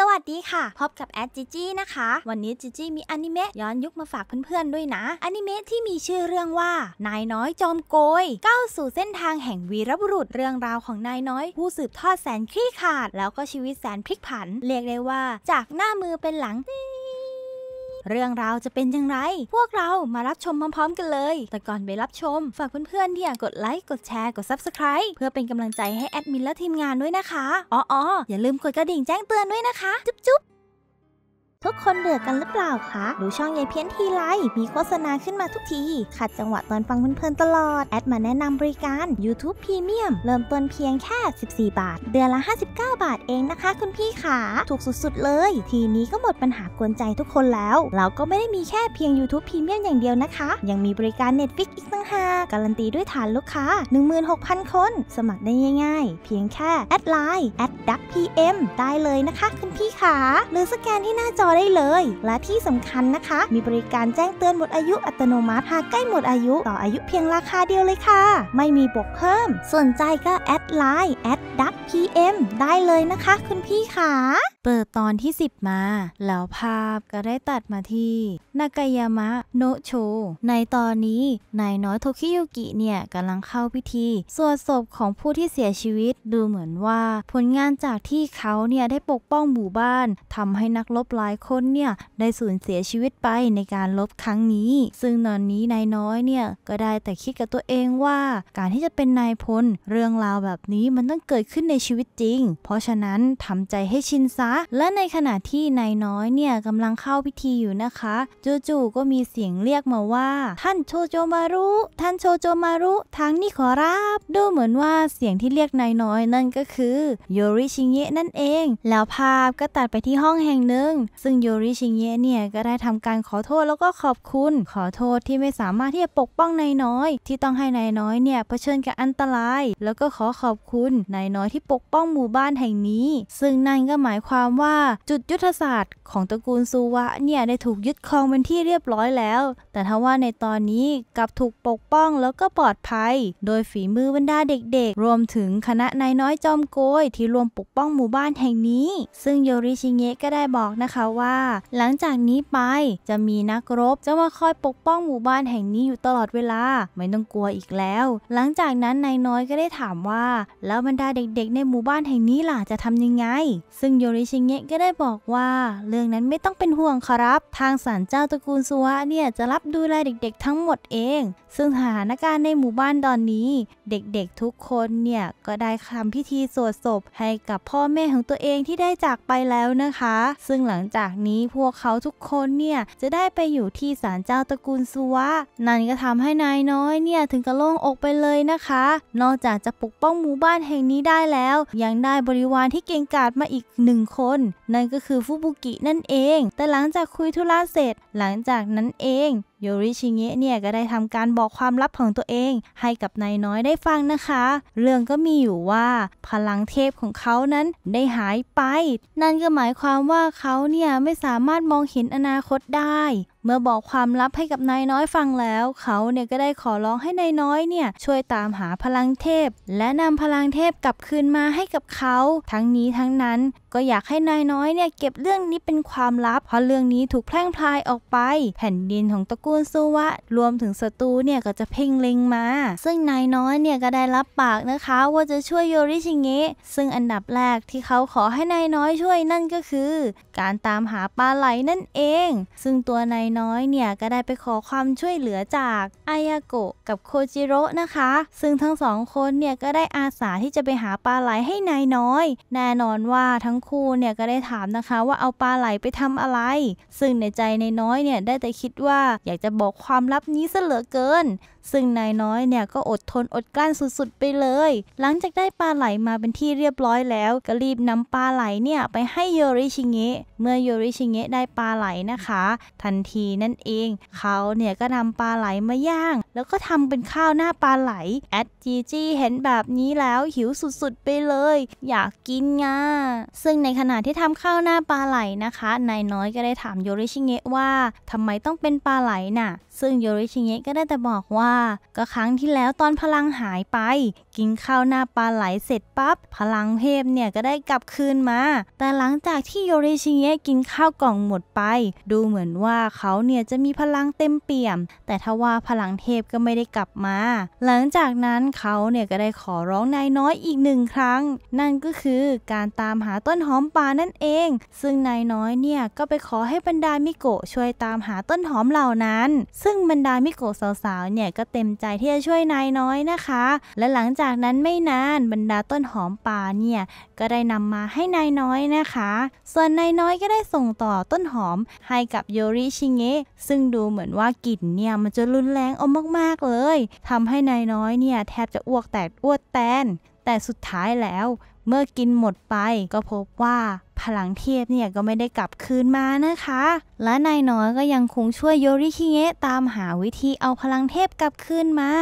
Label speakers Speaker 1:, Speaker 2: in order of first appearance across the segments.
Speaker 1: สวัสดีค่ะ พบกับแอดจิจี้นะคะ วันนี้จิจี้มีอนิเมะย้อนยุคมาฝากเพื่อนๆด้วยนะอนิเมะที่มีชื่อเรื่องว่านายน้อยจอมโกยก้าวสู่เส้นทางแห่งวีรบุรุษเรื่องราวของนายน้อย ผู้สืบทอดแสนคลี่ขาด แล้วก็ชีวิตแสนพลิกผัน เรียกได้ว่าจากหน้ามือเป็นหลัง เรื่องราวจะเป็นยังไงพวกเรามารับชมพร้อมๆกันเลย แต่ก่อนไปรับชม ฝากเพื่อนๆที่อยากกดไลค์ กดแชร์ กด Subscribe เพื่อเป็นกำลังใจให้แอดมินและทีมงานด้วยนะคะ อ๋อๆอย่าลืมกดกระดิ่งแจ้งเตือนด้วยนะคะ จุ๊บๆ ทุกคนเบื่อกันหรือเปล่าคะ ดูช่องยายเพี้ยนทีไรมีโฆษณาขึ้นมาทุกที ขัดจังหวะตอนฟังเพลินๆตลอด แอดมาแนะนำบริการ YouTube Premium เริ่มต้นเพียงแค่ 14 บาท เดือนละ 59 บาทเองนะคะ คุณพี่ขาถูกสุดๆเลย ทีนี้ก็หมดปัญหากวนใจทุกคนแล้ว เราก็ไม่ได้มีแค่เพียง YouTube Premium อย่างเดียวนะคะ ยังมีบริการ Netflix อีกต่างหากการันตีด้วยฐานลูกค้า 16,000 คน สมัครได้ง่าย ๆ เพียงแค่ add LINE แอดดักพีเอ็มได้เลยนะคะ คุณพี่ขาหรือสแกนที่หน้าจอได้เลย และที่สำคัญนะคะ มีบริการแจ้งเตือนหมดอายุอัตโนมัติหากใกล้หมดอายุ ต่ออายุเพียงราคาเดียวเลยค่ะ ไม่มีบวกเพิ่ม สนใจก็ add LINE แอดดักพีเอ็มได้เลยนะคะ คุณพี่ขา เปิดตอนที่ 10 มา แล้วภาพก็ได้ตัดมาที่นากายามะโนโช ในตอนนี้นายน้อยโทคิยุกิเนี่ยกำลังเข้าพิธีสวดศพของผู้ที่เสียชีวิตดูเหมือนว่า ผลงานจากที่เขาเนี่ยได้ปกป้องหมู่บ้านทำให้นักรบหลายคนเนี่ยได้สูญเสียชีวิตไปในการรบครั้งนี้ ซึ่งตอนนี้นายน้อยเนี่ยก็ได้แต่คิดกับตัวเองว่าการที่จะเป็นนายพลเรื่องราวแบบนี้มันต้องเกิดขึ้นในชีวิตจริง เพราะฉะนั้นทำใจให้ชินซะและในขณะที่นายน้อยเนี่ยกำลังเข้าพิธีอยู่นะคะจู่ๆก็มีเสียงเรียกมาว่า ท่านโชโจมารุ ท่านโชโจมารุทางนี้ขอรับ ดูเหมือนว่าเสียงที่เรียกนายน้อยนั่นก็คือโยริชิเงะนั่นเอง แล้วภาพก็ตัดไปที่ห้องแห่งหนึ่ง ซึ่งโยริชิเงะเนี่ยก็ได้ทำการขอโทษแล้วก็ขอบคุณ ขอโทษที่ไม่สามารถที่จะปกป้องนายน้อย ที่ต้องให้นายน้อยเนี่ยเผชิญกับอันตราย แล้วก็ขอขอบคุณนายน้อยที่ปกป้องหมู่บ้านแห่งนี้ ซึ่งนั่นก็หมายความว่าจุดยุทธศาสตร์ของตระกูลซูวะเนี่ยได้ถูกยึดครองเป็นที่เรียบร้อยแล้ว แต่ทว่าในตอนนี้กลับถูกปกป้องแล้วก็ปลอดภัย โดยฝีมือบรรดาเด็กๆ รวมถึงคณะนายน้อยจอมโกยที่รวมปกป้องหมู่บ้านแห่งนี้ ซึ่งโยริชิเงะก็ได้บอกนะคะว่า หลังจากนี้ไปจะมีนักรบจะมาคอยปกป้องหมู่บ้านแห่งนี้อยู่ตลอดเวลา ไม่ต้องกลัวอีกแล้ว หลังจากนั้นนายน้อยก็ได้ถามว่า แล้วบรรดาเด็กๆ ในหมู่บ้านแห่งนี้ล่ะจะทำยังไง ซึ่งโยริชิเงะก็ได้บอกว่า เรื่องนั้นไม่ต้องเป็นห่วงครับ ทางศาลเจ้าตระกูลสุวะเนี่ยจะรับดูแลเด็กๆทั้งหมดเอง ซึ่งสถานการณ์ในหมู่บ้านตอนนี้ เด็กๆทุกคนเนี่ยก็ได้ทำพิธีสวดศพให้กับพ่อแม่ของตัวเองที่ได้จากไปแล้วนะคะ ซึ่งหลังจากนี้พวกเขาทุกคนเนี่ยจะได้ไปอยู่ที่ศาลเจ้าตระกูลสุวะนั่นก็ทำให้นายน้อยเนี่ยถึงกับโล่งอกไปเลยนะคะ นอกจากจะปกป้องหมู่บ้านแห่งนี้ได้แล้ว ยังได้บริวารที่เก่งกาจมาอีกหนึ่งคน นั่นก็คือฟุบุกินั่นเอง แต่หลังจากคุยธุระเสร็จ หลังจากนั้นเองโยริชิเงะเนี่ยก็ได้ทำการบอกความลับของตัวเอง ให้กับนายน้อยได้ฟังนะคะ เรื่องก็มีอยู่ว่าพลังเทพของเขานั้นได้หายไป นั่นก็หมายความว่าเขาเนี่ยไม่สามารถมองเห็นอนาคตได้ เมื่อบอกความลับให้กับนายน้อยฟังแล้ว เขาเนี่ยก็ได้ขอร้องให้นายน้อยเนี่ยช่วยตามหาพลังเทพ และนำพลังเทพกลับคืนมาให้กับเขา ทั้งนี้ทั้งนั้นก็อยากให้นายน้อยเนี่ยเก็บเรื่องนี้เป็นความลับ เพราะเรื่องนี้ถูกแพร่งพลายออกไป แผ่นดินของตระกูลซูวะรวมถึงศัตรูเนี่ยก็จะเพ่งเล็งมา ซึ่งนายน้อยเนี่ยก็ได้รับปากนะคะว่าจะช่วยโยริชิเงะซึ่งอันดับแรกที่เขาขอให้นายน้อยช่วยนั่นก็คือ การตามหาปลาไหลนั่นเอง ซึ่งตัวนายน้อยเนี่ยก็ได้ไปขอความช่วยเหลือจากอายาโกะกับโคจิโร่นะคะ ซึ่งทั้งสองคนเนี่ยก็ได้อาสาที่จะไปหาปลาไหลให้นายน้อย แน่นอนว่าทั้งคู่เนี่ยก็ได้ถามนะคะว่าเอาปลาไหลไปทำอะไร ซึ่งในใจนายน้อยเนี่ยได้แต่คิดว่าอยากจะบอกความลับนี้ซะเหลือเกิน ซึ่งนายน้อยเนี่ยก็อดทนอดกลั้นสุดๆไปเลย หลังจากได้ปลาไหลมาเป็นที่เรียบร้อยแล้วก็รีบนำปลาไหลเนี่ยไปให้โยริชิเงะเมื่อโยริชิเงะได้ปลาไหลนะคะ ทันทีนั่นเอง เขาเนี่ยก็นำปลาไหลมาย่าง แล้วก็ทำเป็นข้าวหน้าปลาไหลแอดจีจีเห็นแบบนี้แล้วหิวสุดๆไปเลย อยากกินง่าซึ่งในขณะที่ทำข้าวหน้าปลาไหลนะคะนายน้อยก็ได้ถามโยริชิเงะว่าทำไมต้องเป็นปลาไหลน่ะ ซึ่งโยริชิเงะก็ได้แต่บอกว่าว่า ก็ครั้งที่แล้วตอนพลังหายไป กินข้าวหน้าปลาไหลเสร็จปั๊บพลังเทพเนี่ยก็ได้กลับคืนมา แต่หลังจากที่โยริชิเงะกินข้าวกล่องหมดไป ดูเหมือนว่าเขาเนี่ยจะมีพลังเต็มเปี่ยม แต่ทว่าพลังเทพก็ไม่ได้กลับมา หลังจากนั้นเขาเนี่ยก็ได้ขอร้องนายน้อยอีกหนึ่งครั้ง นั่นก็คือการตามหาต้นหอมป่านั่นเอง ซึ่งนายน้อยเนี่ยก็ไปขอให้บรรดามิโกะช่วยตามหาต้นหอมเหล่านั้น ซึ่งบรรดามิโกะสาวๆเนี่ยก็เต็มใจที่จะช่วยนายน้อยนะคะ และหลังจากนั้นไม่นานบรรดาต้นหอมป่าเนี่ยก็ได้นำมาให้นายน้อยนะคะ ส่วนนายน้อยก็ได้ส่งต่อต้นหอมให้กับโยริชิเงะซึ่งดูเหมือนว่ากลิ่นเนี่ยมันจะรุนแรงเอามากๆเลยทำให้นายน้อยเนี่ยแทบจะอ้วกแตกอ้วกแตน แต่สุดท้ายแล้วเมื่อกินหมดไปก็พบว่า พลังเทพเนี่ยก็ไม่ได้กลับคืนมานะคะ และนายน้อยก็ยังคงช่วยโยริคิเงะตามหาวิธีเอาพลังเทพกลับคืนมา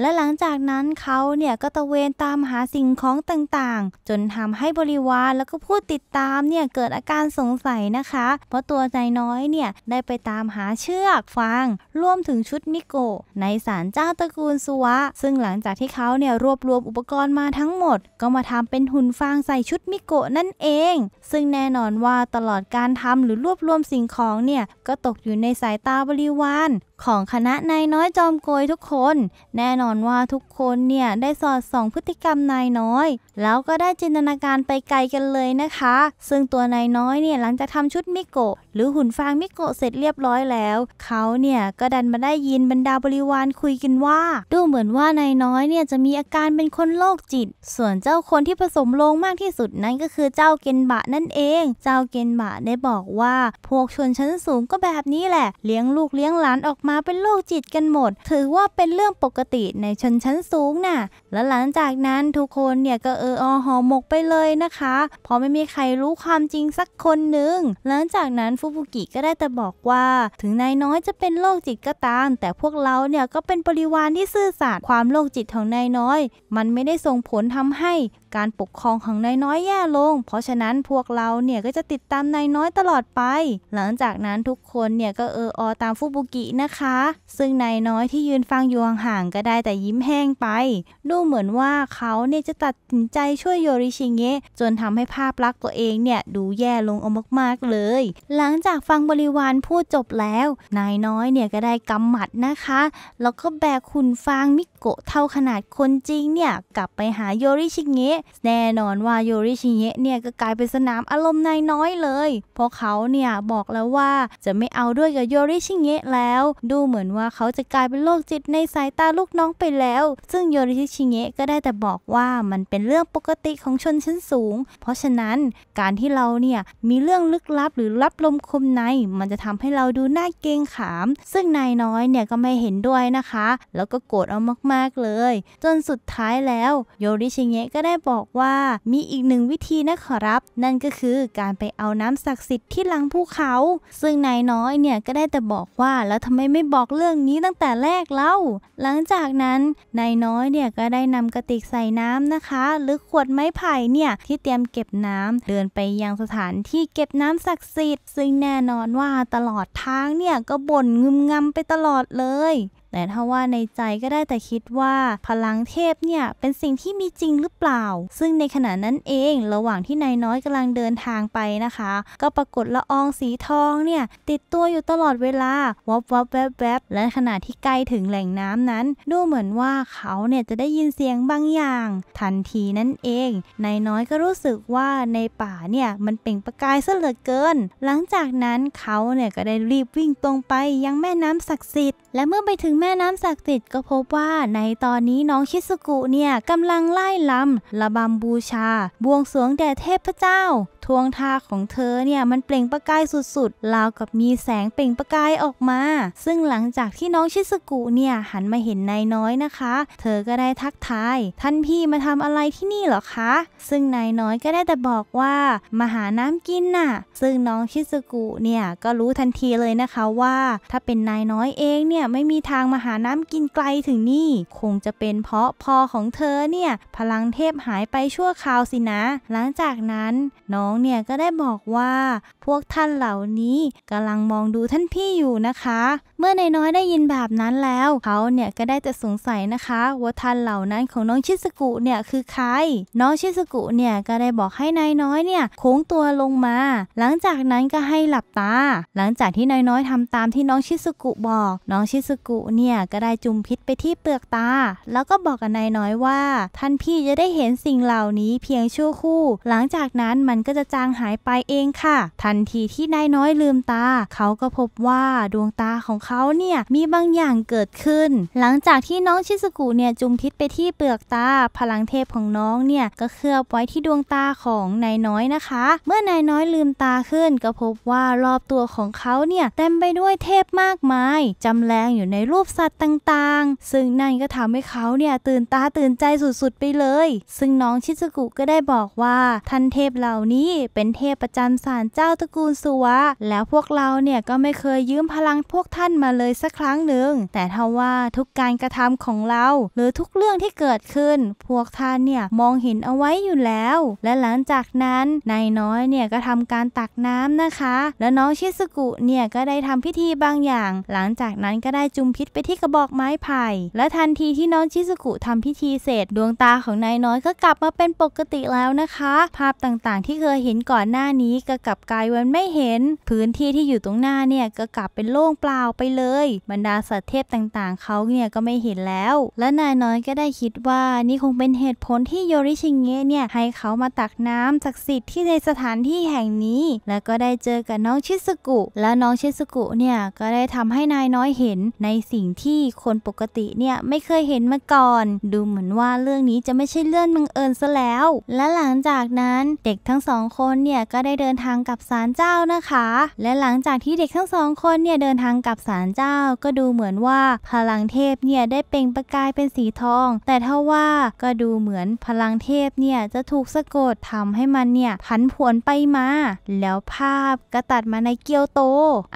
Speaker 1: และหลังจากนั้นเขาเนี่ยก็ตะเวนตามหาสิ่งของต่างๆ จนทำให้บริวารแล้วก็ผู้ติดตามเนี่ยเกิดอาการสงสัยนะคะ เพราะตัวนายน้อยเนี่ยได้ไปตามหาเชือกฟางรวมถึงชุดมิโกะในศาลเจ้าตระกูลสุวะ ซึ่งหลังจากที่เขาเนี่ยรวบรวมอุปกรณ์มาทั้งหมด ก็มาทำเป็นหุ่นฟางใส่ชุดมิโกะนั่นเอง ซึ่งแน่นอนว่าตลอดการทำหรือรวบรวมสิ่งของเนี่ยก็ตกอยู่ในสายตาบริวารของคณะนายน้อยจอมโกยทุกคน แน่นอนว่าทุกคนเนี่ยได้สอดส่องพฤติกรรมนายน้อย แล้วก็ได้จินตนาการไปไกลกันเลยนะคะ ซึ่งตัวนายน้อยเนี่ยหลังจากทำชุดมิโกะหรือหุ่นฟางมิโกะเสร็จเรียบร้อยแล้ว เขาเนี่ยก็ดันมาได้ยินบรรดาบริวารคุยกันว่า ดูเหมือนว่านายน้อยเนี่ยจะมีอาการเป็นคนโรคจิต ส่วนเจ้าคนที่ผสมลงมากที่สุดนั่นก็คือเจ้าเกนบะนั่นเอง เจ้าเกนบะได้บอกว่า พวกชนชั้นสูงก็แบบนี้แหละ เลี้ยงลูกเลี้ยงหลานออกมาเป็นโรคจิตกันหมด ถือว่าเป็นเรื่องปกติในชนชั้นสูงน่ะ และหลังจากนั้นทุกคนเนี่ยก็เอออหอหมกไปเลยนะคะเพราะไม่มีใครรู้ความจริงสักคนหนึ่งหลังจากนั้นฟุบุกิก็ได้แต่บอกว่า ถึงนายน้อยจะเป็นโรคจิตก็ตาม แต่พวกเราเนี่ยก็เป็นบริวารที่ซื่อสัตย์ความโรคจิตของนายน้อย มันไม่ได้ส่งผลทำให้ การปกครองของนายน้อยแย่ลง เพราะฉะนั้นพวกเราเนี่ยก็จะติดตามนายน้อยตลอดไป หลังจากนั้นทุกคนเนี่ยก็เอออตามฟุบุกินะคะ ซึ่งนายน้อยที่ยืนฟังอยู่ห่างๆก็ได้แต่ยิ้มแห้งไป ดูเหมือนว่าเขาเนี่ยจะตัดสินใจช่วยโยริชิเงะจนทำให้ภาพลักษณ์ตัวเองเนี่ยดูแย่ลงเอามากๆเลย หลังจากฟังบริวารพูดจบแล้ว นายน้อยเนี่ยก็ได้กำหมัดนะคะ แล้วก็แบกหุ่นฟางมิ โกะเท่าขนาดคนจริงเนี่ย กลับไปหาโยริชิเงะแน่นอนว่าโยริชิเงะเนี่ยก็กลายเป็นสนามอารมณ์นายน้อยเลย เพราะเขาเนี่ยบอกแล้วว่าจะไม่เอาด้วยกับโยริชิเงะแล้ว ดูเหมือนว่าเขาจะกลายเป็นโรคจิตในสายตาลูกน้องไปแล้ว ซึ่งโยริชิเงะก็ได้แต่บอกว่ามันเป็นเรื่องปกติของชนชั้นสูง เพราะฉะนั้นการที่เราเนี่ยมีเรื่องลึกลับหรือรับลมคมใน มันจะทำให้เราดูน่าเกรงขาม ซึ่งนายน้อยเนี่ยก็ไม่เห็นด้วยนะคะ แล้วก็โกรธเอามากๆ เลย จนสุดท้ายแล้ว โยริชิเงะก็ได้บอกว่ามีอีกหนึ่งวิธีนะขอรับ นั่นก็คือการไปเอาน้ำศักดิ์สิทธิ์ที่หลังภูเขา ซึ่งนายน้อยเนี่ยก็ได้แต่บอกว่าแล้วทำไมไม่บอกเรื่องนี้ตั้งแต่แรกเล่า หลังจากนั้นนายน้อยเนี่ยก็ได้นำกระติกใส่น้ำนะคะ หรือขวดไม้ไผ่เนี่ยที่เตรียมเก็บน้ำเดินไปยังสถานที่เก็บน้ำศักดิ์สิทธิ์ซึ่งแน่นอนว่าตลอดทางเนี่ยก็บ่นงึมงำไปตลอดเลย แต่ถ้าว่าในใจก็ได้แต่คิดว่าพลังเทพเนี่ยเป็นสิ่งที่มีจริงหรือเปล่า ซึ่งในขณะนั้นเองระหว่างที่นายน้อยกำลังเดินทางไปนะคะ ก็ปรากฏละอองสีทองเนี่ยติดตัวอยู่ตลอดเวลาวับวับแวบแวบและขณะที่ใกล้ถึงแหล่งน้ำนั้น ดูเหมือนว่าเขาเนี่ยจะได้ยินเสียงบางอย่าง ทันทีนั่นเองนายน้อยก็รู้สึกว่าในป่าเนี่ยมันเปล่งประกายซะเหลือเกิน หลังจากนั้นเขาเนี่ยก็ได้รีบวิ่งตรงไปยังแม่น้ำศักดิ์สิทธิ์และเมื่อไปถึงม่น้ำศักดิ์สิทธิ์ก็พบว่าในตอนนี้น้องชิสุกุเนี่ยกำลังไล่ลำระบำบูชา บวงสรวงแด่เทพเจ้าทวงท่าของเธอเนี่ยมันเปล่งประกายสุดๆราวกับมีแสงเปล่งประกายออกมา ซึ่งหลังจากที่น้องชิสุกุเนี่ยหันมาเห็นนายน้อยนะคะ เธอก็ได้ทักทาย ท่านพี่มาทำอะไรที่นี่หรอคะ ซึ่งนายน้อยก็ได้แต่บอกว่ามาหาน้ำกินน่ะ ซึ่งน้องชิสุกุเนี่ยก็รู้ทันทีเลยนะคะว่า ถ้าเป็นนายน้อยเองเนี่ยไม่มีทางมาหาน้ำกินไกลถึงนี่ คงจะเป็นเพราะพอของเธอเนี่ย พลังเทพหายไปชั่วคราวสินะ หลังจากนั้นน้องเนี่ยก็ได้บอกว่า พวกท่านเหล่านี้กำลังมองดูท่านพี่อยู่นะคะ เมื่อนายน้อยได้ยินแบบนั้นแล้ว เขาเนี่ยก็ได้แต่สงสัยนะคะ ว่าท่านเหล่านั้นของน้องชิสกุเนี่ยคือใคร น้องชิสกุเนี่ยก็ได้บอกให้นายน้อยเนี่ยโค้งตัวลงมา หลังจากนั้นก็ให้หลับตา หลังจากที่นายน้อยทำตามที่น้องชิสกุบอก น้องชิสกุเนี่ยก็ได้จุ่มพิษไปที่เปลือกตา แล้วก็บอกกับนายน้อยว่า ท่านพี่จะได้เห็นสิ่งเหล่านี้เพียงชั่วคู่ หลังจากนั้นมันก็จะจางหายไปเองค่ะ ทันทีที่นายน้อยลืมตา เขาก็พบว่าดวงตาของเขาเนี่ยมีบางอย่างเกิดขึ้น หลังจากที่น้องชิสกุเนี่ยจุ่มพิษไปที่เปลือกตา พลังเทพของน้องเนี่ยก็เคลือบไว้ที่ดวงตาของนายน้อยนะคะ เมื่อนายน้อยลืมตาขึ้น ก็พบว่ารอบตัวของเขาเนี่ยเต็มไปด้วยเทพมากมายจำแรงอยู่ในรูปสัตว์ต่างๆ ซึ่งนั่นก็ทำให้เขาเนี่ยตื่นตาตื่นใจสุดๆไปเลย ซึ่งน้องชิสกุก็ได้บอกว่าท่านเทพเหล่านี้เป็นเทพประจำศาลเจ้าตระกูลสุวะ แล้วพวกเราเนี่ยก็ไม่เคยยืมพลังพวกท่านมาเลยสักครั้งหนึ่ง แต่ทว่าทุกการกระทำของเรา หรือทุกเรื่องที่เกิดขึ้น พวกท่านเนี่ยมองเห็นเอาไว้อยู่แล้ว และหลังจากนั้นนายน้อยเนี่ยก็ทำการตักน้ำนะคะ และน้องชิสกุเนี่ยก็ได้ทำพิธีบางอย่าง หลังจากนั้นก็ได้จุมพิษไปที่กระบอกไม้ไผ่ และทันทีที่น้องชิสกุทำพิธีเสร็จ ดวงตาของนายน้อยก็กลับมาเป็นปกติแล้วนะคะ ภาพต่างๆ ที่เคยเห็นก่อนหน้านี้ก็กลับกลายวันไม่เห็น พื้นที่ที่อยู่ตรงหน้าเนี่ยก็กลับเป็นโล่งเปล่าไปเลย บรรดาสัตว์เทพต่างๆ เขาเนี่ยก็ไม่เห็นแล้ว และนายน้อยก็ได้คิดว่านี่คงเป็นเหตุผลที่โยริชิงเงะเนี่ยให้เขามาตักน้ำจากดิ์สิทธิ์ที่ในสถานที่แห่งนี้ แล้วก็ได้เจอกับน้องชิสกุ และน้องชิสกุเนี่ยก็ได้ทำให้นายน้อยเห็นในสิ่งที่คนปกติเนี่ยไม่เคยเห็นมาก่อน ดูเหมือนว่าเรื่องนี้จะไม่ใช่เรื่องบังเอิญซะแล้ว และหลังจากนั้นเด็กทั้งสองคนเนี่ยก็ได้เดินทางกับศาลเจ้านะคะ และหลังจากที่เด็กทั้งสองคนเนี่ยเดินทางกับศาลเจ้า ก็ดูเหมือนว่าพลังเทพเนี่ยได้เปล่งประกายเป็นสีทอง แต่ถ้าว่าก็ดูเหมือนพลังเทพเนี่ยจะถูกสะกดทำให้มันเนี่ยผันผวนไปมา แล้วภาพก็ตัดมาในเกียวโต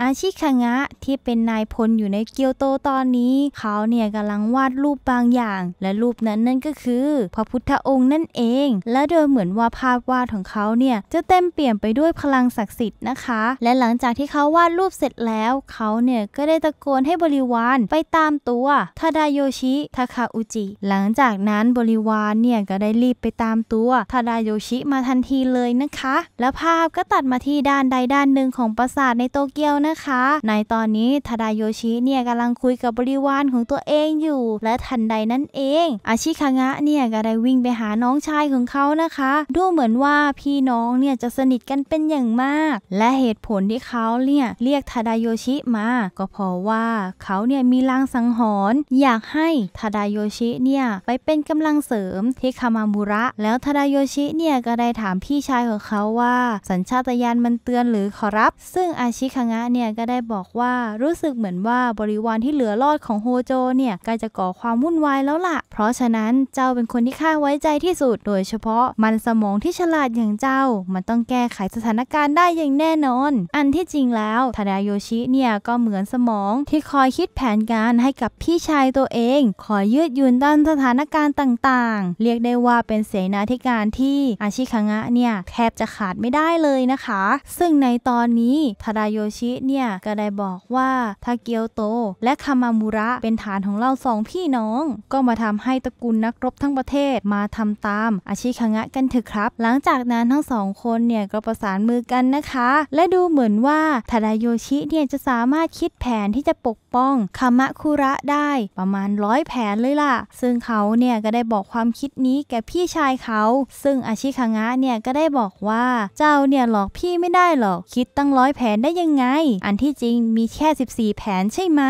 Speaker 1: อาชิคางะที่เป็นนายพลอยู่ในเกียวโตตอนอนี้เขาเนี่ยกำลังวาดรูปบางอย่าง และรูปนั้นนั่นก็คือ พระพุทธองค์นั่นเอง และโดยเหมือนว่าภาพวาดของเขาเนี่ยจะเต็มเปี่ยมไปด้วยพลังศักดิ์สิทธิ์นะคะ และหลังจากที่เขาวาดรูปเสร็จแล้วเขาเนี่ยก็ได้ตะโกนให้บริวารไปตามตัวทาดาโยชิทาคาอุจิ หลังจากนั้นบริวารเนี่ยก็ได้รีบไปตามตัวทาดาโยชิมาทันทีเลยนะคะ แล้วภาพก็ตัดมาที่ด้านใดด้านหนึ่งของปราสาทในโตเกียวนะคะ ในตอนนี้ทาดาโยชิเนี่ยกำลังคุยกับบริวารของตัวเองอยู่ และทันใดนั่นเอง อาชิคางะเนี่ยก็ได้วิ่งไปหาน้องชายของเขานะคะ ดูเหมือนว่าพี่น้องเนี่ยจะสนิทกันเป็นอย่างมาก และเหตุผลที่เขาเนี่ยเรียกทาดาโยชิมา ก็เพราะว่าเขาเนี่ยมีลางสังหรณ์อยากให้ทาดาโยชิเนี่ยไปเป็นกำลังเสริมที่คามามุระ แล้วทาดาโยชิเนี่ยก็ได้ถามพี่ชายของเขาว่า สัญชาตญาณมันเตือนหรือขอรับ ซึ่งอาชิคางะเนี่ยก็ได้บอกว่ารู้สึกเหมือนว่าบริวารที่เหลือรอดของโฮโจเนี่ยใกล้จะก่อความวุ่นวายแล้วล่ะ เพราะฉะนั้นเจ้าเป็นคนที่ข้าไว้ใจที่สุด โดยเฉพาะมันสมองที่ฉลาดอย่างเจ้า มันต้องแก้ไขสถานการณ์ได้อย่างแน่นอน อันที่จริงแล้วทาดาโยชิเนี่ยก็เหมือนสมองที่คอยคิดแผนการให้กับพี่ชายตัวเอง คอยยืดหยุ่นด้านสถานการณ์ต่างๆ เรียกได้ว่าเป็นเสนาธิการที่อาชิคังะเนี่ยแทบจะขาดไม่ได้เลยนะคะ ซึ่งในตอนนี้ทาดาโยชิเนี่ยก็ได้บอกว่าทาเกียวโตและคามามุระ เป็นฐานของเราสองพี่น้อง ก็มาทำให้ตระกูลนักรบทั้งประเทศมาทำตามอาชิคังะกันเถอะครับ หลังจากนั้นทั้งสองคนเนี่ยก็ประสานมือกันนะคะ และดูเหมือนว่าทาดาโยชิเนี่ยจะสามารถคิดแผนที่จะปกป้องคามะคุระได้ประมาณร้อยแผนเลยล่ะ ซึ่งเขาเนี่ยก็ได้บอกความคิดนี้แก่พี่ชายเขา ซึ่งอาชิคังะเนี่ยก็ได้บอกว่าเจ้าเนี่ยหลอกพี่ไม่ได้หรอก คิดตั้งร้อยแผนได้ยังไง อันที่จริงมีแค่ 14 แผนใช่ไหม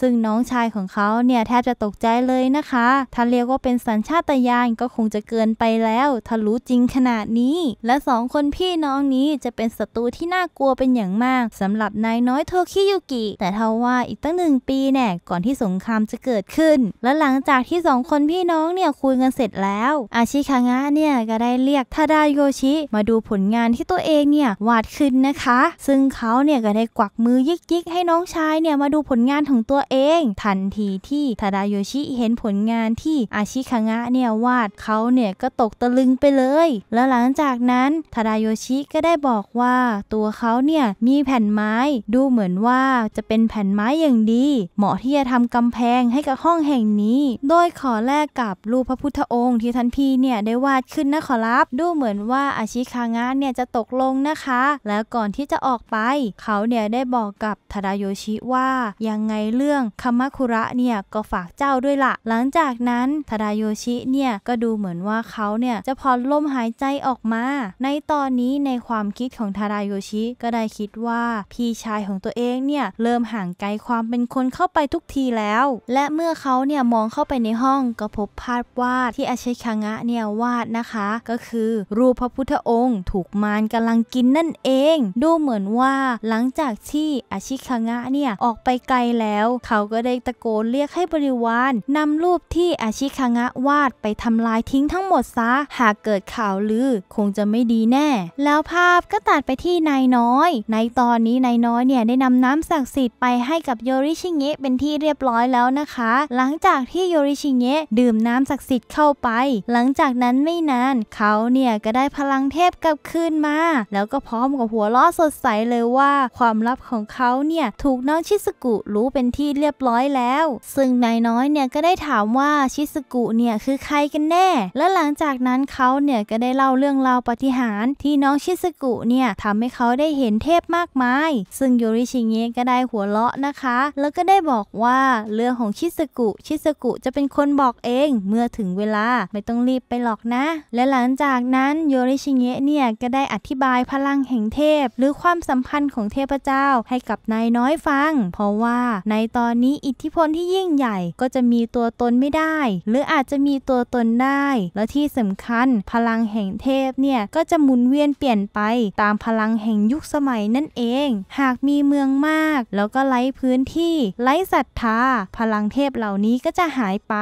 Speaker 1: ซึ่งน้องชายของเขาเนี่ยแทบจะตกใจเลยนะคะ ถ้าเรียกว่าเป็นสัญชาตญาณก็คงจะเกินไปแล้วถ้ารู้จริงขนาดนี้ และสองคนพี่น้องนี้จะเป็นศัตรูที่น่ากลัวเป็นอย่างมากสำหรับนายน้อยโทคิยุกิ แต่เท่าว่าอีกตั้งหนึ่งปีแน่ก่อนที่สงครามจะเกิดขึ้น และหลังจากที่สองคนพี่น้องเนี่ยคุยกันเสร็จแล้ว อาชิคางะเนี่ยก็ได้เรียกทาดาโยชิ มาดูผลงานที่ตัวเองเนี่ยวาดขึ้นนะคะ ซึ่งเขาเนี่ยก็ได้กวักมือยิกยิกให้น้องชายเนี่ยมาดูผลงานของตัวเองทันทีที่ทาดาโยชิเห็นผลงานที่อาชิคางะเนี่ยวาดเขาเนี่ยก็ตกตะลึงไปเลย และหลังจากนั้นททาดาโยชิก็ได้บอกว่าตัวเขาเนี่ยมีแผ่นไม้ดูเหมือนว่าจะเป็นแผ่นไม้อย่างดี เหมาะที่จะทำกำแพงให้กับห้องแห่งนี้ โดยขอแลกกับรูปพระพุทธองค์ที่ท่านพี่เนี่ยได้วาดขึ้นนะขอรับ ดูเหมือนว่าอาชิคางะเนี่ยจะตกลงนะคะ แล้วก่อนที่จะออกไป เขาเนี่ยได้บอกกับทาดาโยชิว่ายังไงเรื่องคามาคุระเนี่ยก็ฝากเจ้าด้วยละหลังจากนั้นทาดาโยชิเนี่ยก็ดูเหมือนว่าเขาเนี่ยจะพอลมหายใจออกมา ในตอนนี้ในความคิดของทาดาโยชิก็ได้คิดว่าพี่ชายของตัวเองเนี่ยเริ่มห่างไกลความเป็นคนเข้าไปทุกทีแล้ว และเมื่อเขาเนี่ยมองเข้าไปในห้องก็พบภาพวาดที่อาชิคางะเนี่ยวาดนะคะ ก็คือรูปพระพุทธองค์ ถูกมารกำลังกินนั่นเอง ดูเหมือนว่าหลังจากที่อาชิคางะเนี่ยออกไปไกลแล้ว เขาก็ได้ตะโกนเรียกให้บริวารนำรูปที่อาชิคางะวาดไปทำลายทิ้งทั้งหมดซะ หากเกิดข่าวลือคงจะไม่ดีแน่ แล้วภาพก็ตัดไปที่นายน้อย ในตอนนี้นายน้อยเนี่ยได้นำน้ำศักดิ์สิทธิ์ไปให้กับโยริชิเงะเป็นที่เรียบร้อยแล้วนะคะ หลังจากที่โยริชิเงะดื่มน้ำศักดิ์สิทธิ์เข้าไป หลังจากนั้นไม่นาน เขาเนี่ยก็ได้พลังเทพกลับคืนมา แล้วก็พร้อมกับหัวล้อสดใสเลยว่า ความลับของเขาเนี่ยถูกน้องชิสกุรู้เป็นที่เรียบร้อยแล้ว ซึ่งนายน้อยเนี่ยก็ได้ถามว่าชิสกุเนี่ยคือใครกันแน่ และหลังจากนั้นเขาเนี่ยก็ได้เล่าเรื่องราวปฏิหารที่น้องชิสกุเนี่ยทำให้เขาได้เห็นเทพมากมาย ซึ่งโยริชิเงะก็ได้หัวเราะนะคะ แล้วก็ได้บอกว่าเรื่องของชิสกุชิสกุจะเป็นคนบอกเองเมื่อถึงเวลาไม่ต้องรีบไปหรอกนะ และหลังจากนั้นโยริชิเงะเนี่ยก็ได้อธิบายพลังแห่งเทพ หรือความสัมพันธ์ของเทพเจ้าให้กับนายน้อยฟัง เพราะว่าในตอนนี้อิทธิพลที่ยิ่งใหญ่ก็จะมีตัวตนไม่ได้ หรืออาจจะมีตัวตนได้ และที่สำคัญพลังแห่งเทพเนี่ยก็จะหมุนเวียนเปลี่ยนไปตามพลังแห่งยุคสมัยนั่นเอง หากมีเมืองมาก แล้วก็ไร้พื้นที่ไร้ศรัทธา พลังเทพเหล่านี้ก็จะหายไป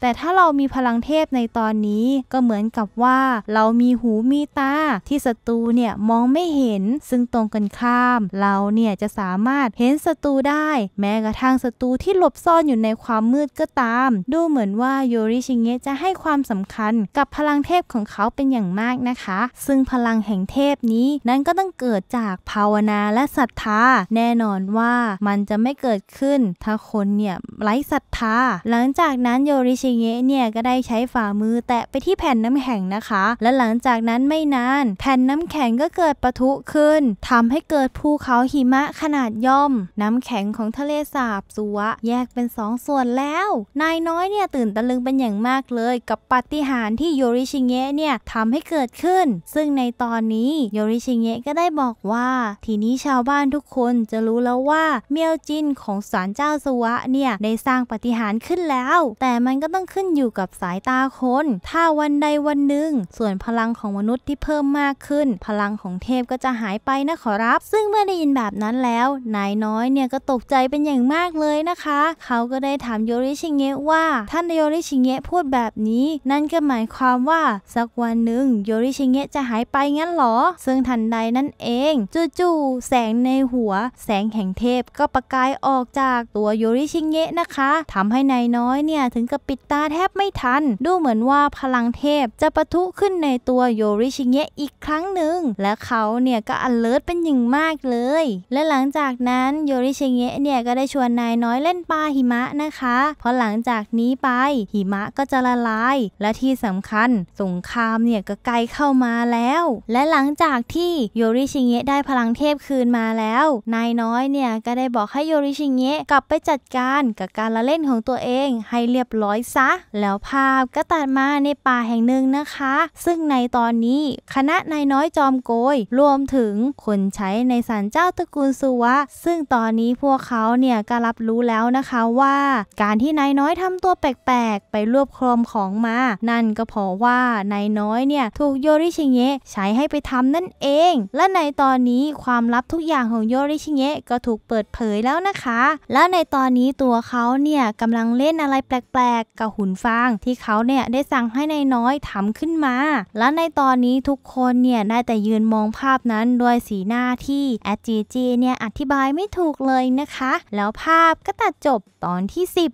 Speaker 1: แต่ถ้าเรามีพลังเทพในตอนนี้ก็เหมือนกับว่า เรามีหูมีตาที่ศัตรูเนี่ยมองไม่เห็น ซึ่งตรงกันข้าม เราเนี่ยจะสามารถเห็นศัตรูได้ แม้กระทั่งศัตรูที่หลบซ่อนอยู่ในความมืดก็ตาม ดูเหมือนว่าโยริชิเงะจะให้ความสำคัญกับพลังเทพของเขาเป็นอย่างมากนะคะ ซึ่งพลังแห่งเทพนี้นั้นก็ต้องเกิดจากภาวนาและศรัทธา แน่นอนว่ามันจะไม่เกิดขึ้น ถ้าคนเนี่ยไร้ศรัทธา หลังจากนั้นโยริชิเงะเนี่ยก็ได้ใช้ฝ่ามือแตะไปที่แผ่นน้ำแข็งนะคะ และหลังจากนั้นไม่นาน แผ่นน้ำแข็งก็เกิดปะทุขึ้นทำให้เกิดภูเขาหิมะขนาดย่อม น้ำแข็งของทะเลสาบสุวะแยกเป็นสองส่วนแล้ว นายน้อยเนี่ยตื่นตะลึงเป็นอย่างมากเลยกับปาฏิหาริย์ที่โยริชิเงะเนี่ยทำให้เกิดขึ้น ซึ่งในตอนนี้โยริชิเงะก็ได้บอกว่า ทีนี้ชาวบ้านทุกคนจะรู้แล้วว่าเมียวจินของศาลเจ้าสวะเนี่ยได้สร้างปาฏิหาริย์ขึ้นแล้ว แต่มันก็ต้องขึ้นอยู่กับสายตาคน ถ้าวันใดวันหนึ่ง ส่วนพลังของมนุษย์ที่เพิ่มมากขึ้น พลังของเทพก็จะหายไปนะขอรับ ซึ่งเมื่อได้ยินแบบนั้นแล้ว นายน้อยเนี่ยก็ตกใจเป็นอย่างมากเลยนะคะ เขาก็ได้ถามโยริชิเงะว่าท่านโยริชิเงะพูดแบบนี้ นั่นก็หมายความว่าสักวันหนึ่งโยริชิเงะจะหายไปงั้นหรอ ซึ่งทันใดนั่นเองจู่ๆแสงในหัว แสงแห่งเทพก็ประกายออกจากตัวโยริชิเงะนะคะทำให้นายน้อยเนี่ยถึงกับปิดตาแทบไม่ทัน ดูเหมือนว่าพลังเทพจะปะทุขึ้นในตัวโยริชิเงะอีกครั้งหนึ่ง และเขาเนี่ยก็อันเลิศเป็นอย่างมากเลย และหลังจากนั้นโยริชิเงะเนี่ยก็ได้ชวนนายน้อยเล่นปลาหิมะนะคะเพราะหลังจากนี้ไปหิมะก็จะละลาย และที่สำคัญสงครามเนี่ยก็ใกล้เข้ามาแล้ว และหลังจากที่โยริชิเงะได้พลังเทพคืนมาแล้ว นายน้อยเนี่ยก็ได้บอกให้โยริชิเงะกลับไปจัดการกับการละเล่นของตัวเองให้เรียบร้อยซะ แล้วภาพก็ตัดมาในป่าแห่งหนึ่งนะคะ ซึ่งในตอนนี้คณะนายน้อยจอมโกย รวมถึงคนใช้ในศาลเจ้าตระกูลสุวะ ซึ่งตอนนี้พวกเขาเนี่ยก็รับรู้แล้วนะคะว่าการที่นายน้อยทำตัวแปลกๆ ไปรวบครอมของมา นั่นก็เพราะว่านายน้อยเนี่ยถูกโยริชิเงะใช้ให้ไปทำนั่นเอง และในตอนนี้ความลับทุกอย่างของโยริชิเงะก็ถูกเปิดเผยแล้วนะคะ แล้วในตอนนี้ตัวเขาเนี่ยกำลังเล่นอะไรแปลกๆ กับหุ่นฟาง ที่เขาเนี่ยได้สั่งให้นายน้อยทำขึ้นมา และในตอนนี้ทุกคนเนี่ยได้แต่ยืนมองภาพนั้นด้วยสีหน้าที่แอดจีจีเนี่ยอธิบายไม่ถูกเลยนะคะ แล้วภาพก็ก็ตัดจบตอนที่ 10